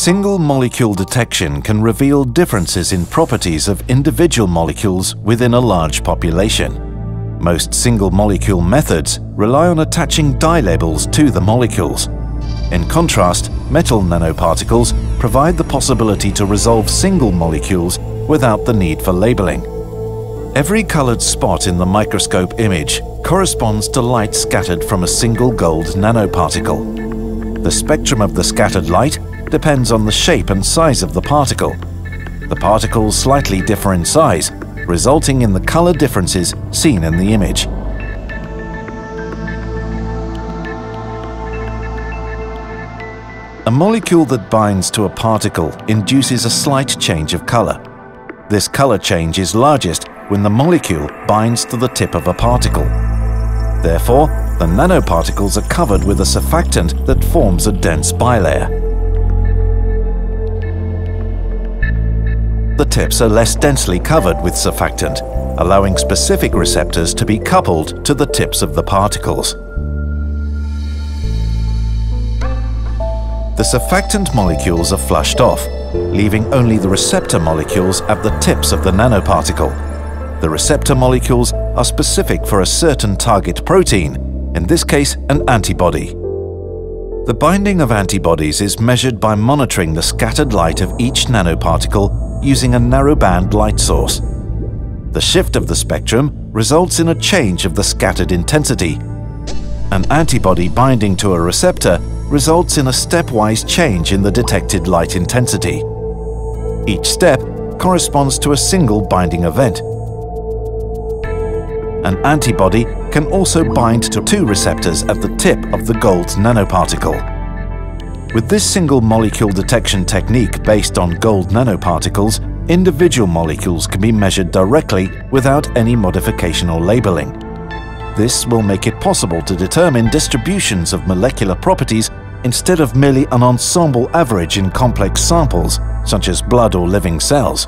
Single molecule detection can reveal differences in properties of individual molecules within a large population. Most single molecule methods rely on attaching dye labels to the molecules. In contrast, metal nanoparticles provide the possibility to resolve single molecules without the need for labeling. Every colored spot in the microscope image corresponds to light scattered from a single gold nanoparticle. The spectrum of the scattered light depends on the shape and size of the particle. The particles slightly differ in size, resulting in the color differences seen in the image. A molecule that binds to a particle induces a slight change of color. This color change is largest when the molecule binds to the tip of a particle. Therefore, the nanoparticles are covered with a surfactant that forms a dense bilayer. Tips are less densely covered with surfactant, allowing specific receptors to be coupled to the tips of the particles. The surfactant molecules are flushed off, leaving only the receptor molecules at the tips of the nanoparticle. The receptor molecules are specific for a certain target protein, in this case an antibody. The binding of antibodies is measured by monitoring the scattered light of each nanoparticle using a narrowband light source. The shift of the spectrum results in a change of the scattered intensity. An antibody binding to a receptor results in a stepwise change in the detected light intensity. Each step corresponds to a single binding event, an antibody can also bind to two receptors at the tip of the gold nanoparticle. With this single molecule detection technique based on gold nanoparticles, individual molecules can be measured directly without any modification or labeling. This will make it possible to determine distributions of molecular properties instead of merely an ensemble average in complex samples, such as blood or living cells.